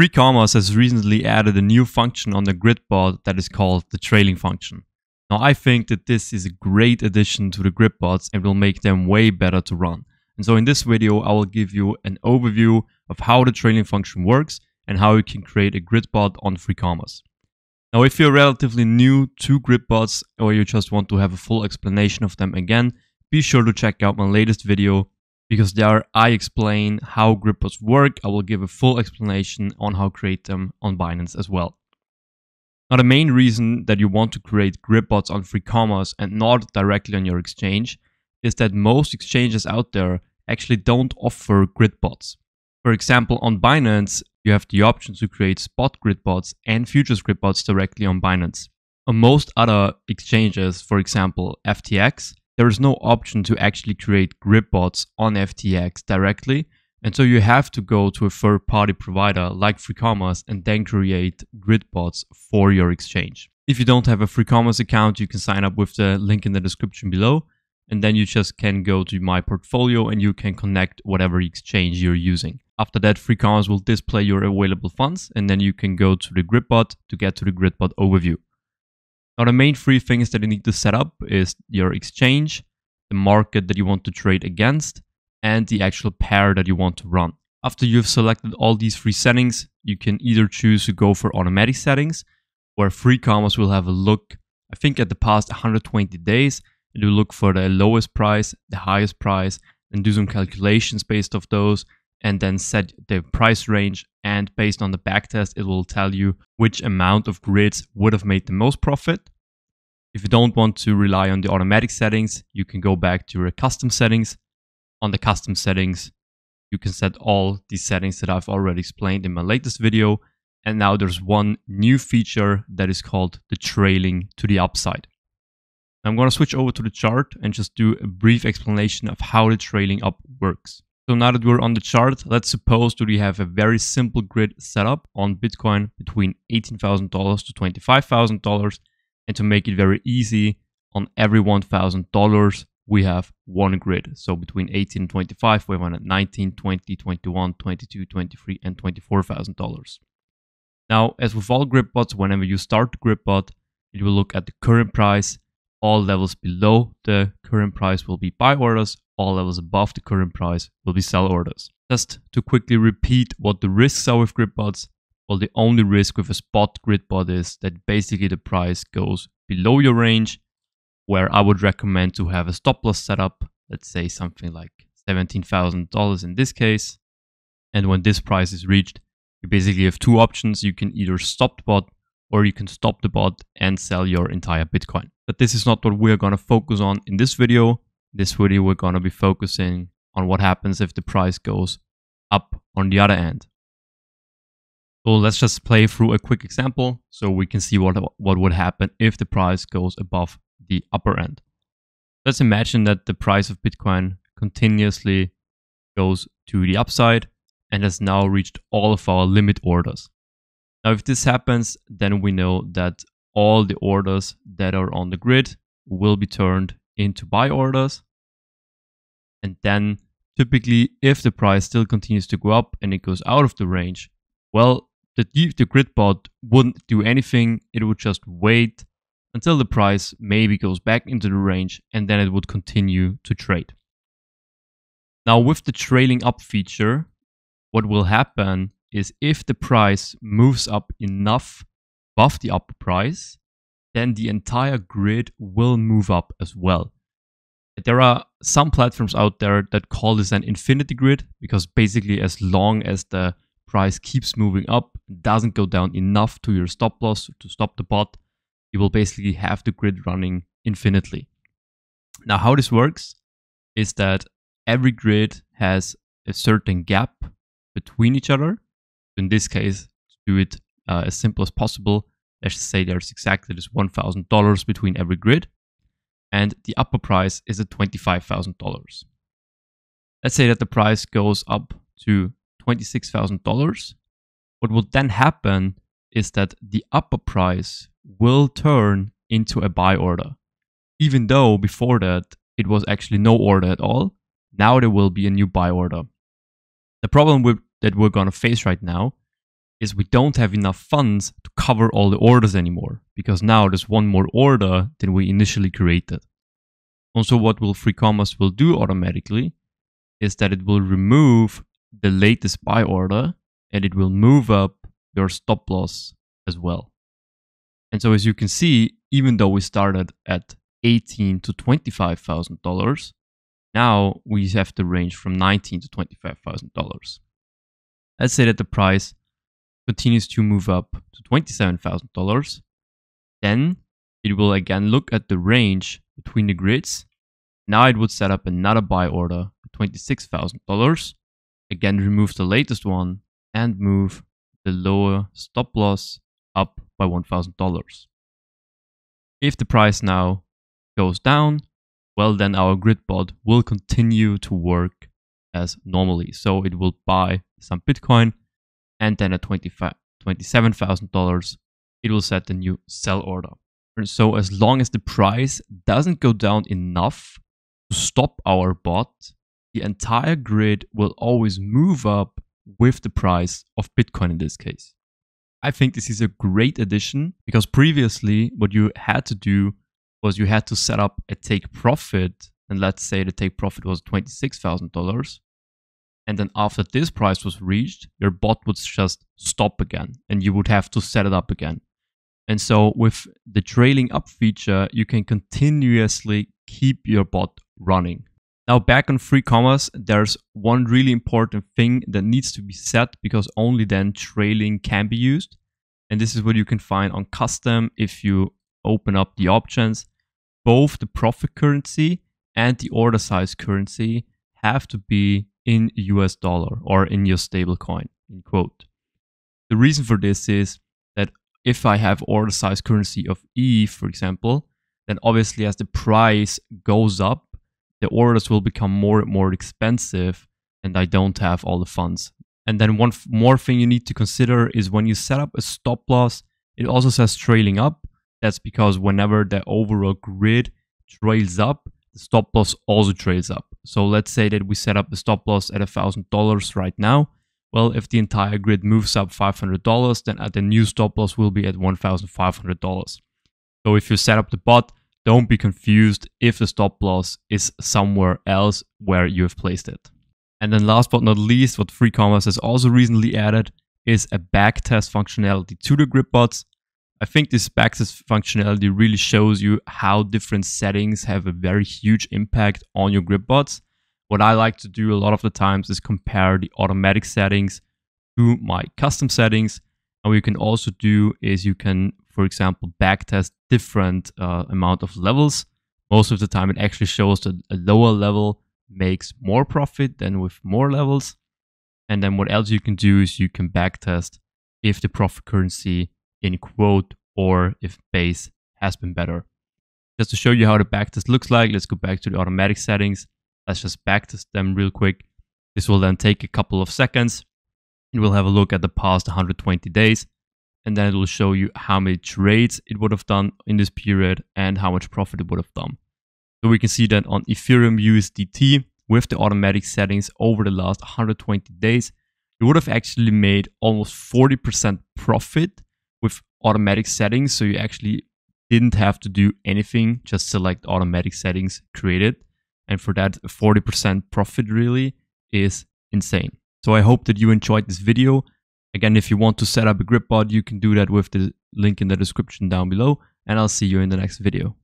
3Commas has recently added a new function on the grid that is called the trailing function. Now, I think that this is a great addition to the grid bots and will make them way better to run. And so in this video, I will give you an overview of how the trailing function works and how you can create a grid bot on 3Commas. Now, if you're relatively new to grid bots or you just want to have a full explanation of them again, be sure to check out my latest video because there I explain how bots work. I will give a full explanation on how to create them on Binance as well. Now, the main reason that you want to create grid bots on 3Commas and not directly on your exchange is that most exchanges out there actually don't offer grid bots. For example, on Binance, you have the option to create spot grid bots and futures grid bots directly on Binance. On most other exchanges, for example, FTX, there is no option to actually create grid bots on FTX directly, and so you have to go to a third party provider like 3Commas and then create grid bots for your exchange. If you don't have a 3Commas account, you can sign up with the link in the description below. And then you just can go to my portfolio and you can connect whatever exchange you're using. After that, 3Commas will display your available funds and then you can go to the GridBot to get to the GridBot overview. Now, the main three things that you need to set up is your exchange, the market that you want to trade against, and the actual pair that you want to run. After you've selected all these three settings, you can either choose to go for automatic settings, where 3Commas will have a look, I think at the past 120 days, and you look for the lowest price, the highest price, and do some calculations based off those, and then set the price range. And based on the backtest, it will tell you which amount of grids would have made the most profit. If you don't want to rely on the automatic settings, you can go back to your custom settings on the custom settings, you can set all these settings that I've already explained in my latest video. And now there's one new feature that is called the trailing to the upside. I'm going to switch over to the chart and just do a brief explanation of how the trailing up works. So now that we're on the chart, let's suppose that we have a very simple grid setup on Bitcoin between $18,000 to $25,000. And to make it very easy, on every $1,000, we have one grid. So between 18 and 25, we have 19, 20, 21, 22, 23, and $24,000. Now, as with all grid bots, whenever you start the grid bot, it will look at the current price. All levels below the current price will be buy orders. All levels above the current price will be sell orders. Just to quickly repeat what the risks are with grid bots. Well, the only risk with a spot grid bot is that basically the price goes below your range where I would recommend to have a stop loss setup, let's say something like $17,000 in this case. And when this price is reached, you basically have two options. You can either stop the bot or you can stop the bot and sell your entire Bitcoin. But this is not what we're going to focus on in this video. This video, we're going to be focusing on what happens if the price goes up on the other end. So let's just play through a quick example so we can see what, what would happen if the price goes above the upper end. Let's imagine that the price of Bitcoin continuously goes to the upside and has now reached all of our limit orders. Now, if this happens, then we know that all the orders that are on the grid will be turned into buy orders. And then typically, if the price still continues to go up and it goes out of the range, well, the, the grid bot wouldn't do anything. It would just wait until the price maybe goes back into the range and then it would continue to trade. Now with the trailing up feature, what will happen is if the price moves up enough above the upper price, then the entire grid will move up as well. There are some platforms out there that call this an infinity grid because basically as long as the price keeps moving up, doesn't go down enough to your stop loss to stop the bot, you will basically have the grid running infinitely. Now, how this works is that every grid has a certain gap between each other. In this case, to do it uh, as simple as possible, let's say there's exactly this $1,000 between every grid, and the upper price is at $25,000. Let's say that the price goes up to $26,000. What will then happen is that the upper price will turn into a buy order. Even though before that it was actually no order at all, now there will be a new buy order. The problem with, that we're going to face right now is we don't have enough funds to cover all the orders anymore because now there's one more order than we initially created. Also, what will 3Commas will do automatically is that it will remove the latest buy order and it will move up your stop loss as well. And so as you can see, even though we started at 18 to $25,000, now we have the range from 19 to $25,000. Let's say that the price continues to move up to $27,000. Then it will again look at the range between the grids. Now it would set up another buy order at $26,000. Again, remove the latest one and move the lower stop loss up by $1,000. If the price now goes down, well, then our grid bot will continue to work as normally. So it will buy some Bitcoin and then at $27,000, it will set the new sell order. And so as long as the price doesn't go down enough to stop our bot, the entire grid will always move up with the price of Bitcoin in this case. I think this is a great addition because previously what you had to do was you had to set up a take profit and let's say the take profit was $26,000 and then after this price was reached your bot would just stop again and you would have to set it up again. And so with the trailing up feature you can continuously keep your bot running. Now back on 3Commas, there's one really important thing that needs to be set because only then trailing can be used. And this is what you can find on custom if you open up the options. Both the profit currency and the order size currency have to be in US dollar or in your stable coin, in quote. The reason for this is that if I have order size currency of E, for example, then obviously as the price goes up, the orders will become more and more expensive and I don't have all the funds. And then one more thing you need to consider is when you set up a stop loss, it also says trailing up. That's because whenever the overall grid trails up, the stop loss also trails up. So let's say that we set up the stop loss at $1,000 right now. Well, if the entire grid moves up $500, then the new stop loss will be at $1,500. So if you set up the bot don't be confused if the stop loss is somewhere else where you have placed it. And then last but not least, what 3Commas has also recently added is a backtest functionality to the grid bots. I think this backtest functionality really shows you how different settings have a very huge impact on your grid bots. What I like to do a lot of the times is compare the automatic settings to my custom settings. And what you can also do is you can for example, backtest different uh, amount of levels. Most of the time, it actually shows that a lower level makes more profit than with more levels. And then what else you can do is you can backtest if the profit currency in quote or if base has been better. Just to show you how the backtest looks like, let's go back to the automatic settings. Let's just backtest them real quick. This will then take a couple of seconds and we'll have a look at the past 120 days and then it will show you how many trades it would have done in this period and how much profit it would have done. So we can see that on Ethereum USDT with the automatic settings over the last 120 days, it would have actually made almost 40% profit with automatic settings. So you actually didn't have to do anything, just select automatic settings, create it. And for that, 40% profit really is insane. So I hope that you enjoyed this video. Again, if you want to set up a grid bot, you can do that with the link in the description down below, and I'll see you in the next video.